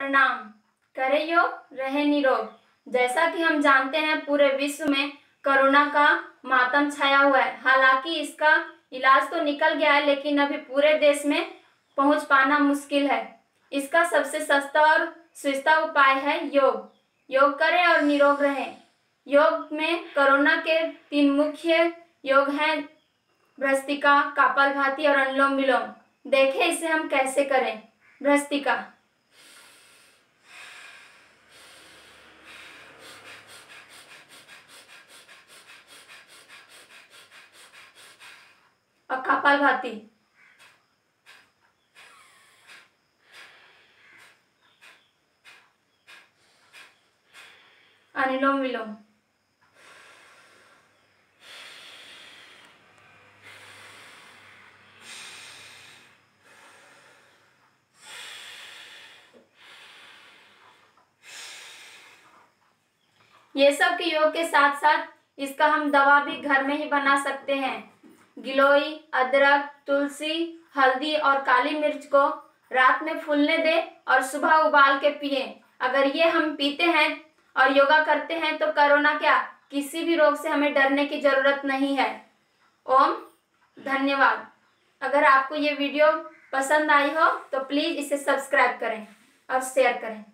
प्रणाम। करे योग रहे निरोग। जैसा कि हम जानते हैं, पूरे विश्व में कोरोना का मातम छाया हुआ है। हालाँकि इसका इलाज तो निकल गया है, लेकिन अभी पूरे देश में पहुँच पाना मुश्किल है। इसका सबसे सस्ता और सस्ता उपाय है योग। योग करें और निरोग रहें। योग में कोरोना के तीन मुख्य योग हैं भ्रस्तिका कपालभाति और अनुलोम विलोम। देखें इसे हम कैसे करें। भ्रस्तिका और कपालभाति अनुलोम विलोम। ये सब के योग के साथ साथ इसका हम दवा भी घर में ही बना सकते हैं। गिलोई अदरक, तुलसी, हल्दी और काली मिर्च को रात में फूलने दें और सुबह उबाल के पिए। अगर ये हम पीते हैं और योगा करते हैं तो कोरोना क्या? किसी भी रोग से हमें डरने की ज़रूरत नहीं है। ओम, धन्यवाद। अगर आपको ये वीडियो पसंद आई हो तो प्लीज़ इसे सब्सक्राइब करें और शेयर करें।